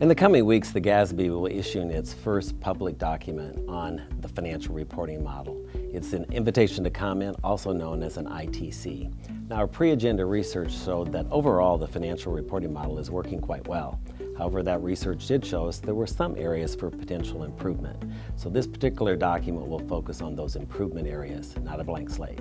In the coming weeks, the GASB will issue its first public document on the financial reporting model. It's an invitation to comment, also known as an ITC. Now, our pre-agenda research showed that overall the financial reporting model is working quite well. However, that research did show us there were some areas for potential improvement. So this particular document will focus on those improvement areas, not a blank slate.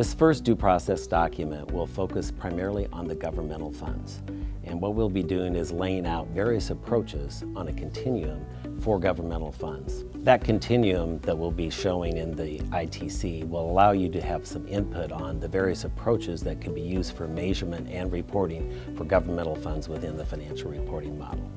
This first due process document will focus primarily on the governmental funds. And what we'll be doing is laying out various approaches on a continuum for governmental funds. That continuum that we'll be showing in the ITC will allow you to have some input on the various approaches that can be used for measurement and reporting for governmental funds within the financial reporting model.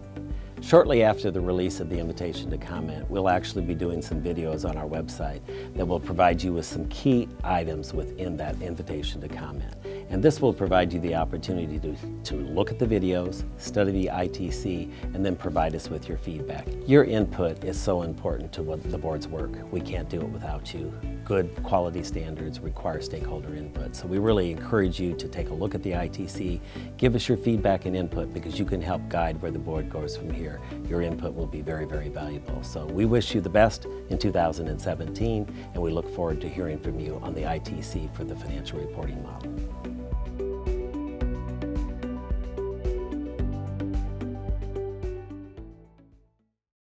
Shortly after the release of the invitation to comment, we'll actually be doing some videos on our website that will provide you with some key items within that invitation to comment. And this will provide you the opportunity to, to look at the videos, study the ITC, and then provide us with your feedback. Your input is so important to what the board's work. We can't do it without you. Good quality standards require stakeholder input. So we really encourage you to take a look at the ITC, give us your feedback and input because you can help guide where the board goes from here your input will be very, very valuable. So we wish you the best in 2017, and we look forward to hearing from you on the ITC for the financial reporting model.